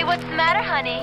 Hey, what's the matter, honey?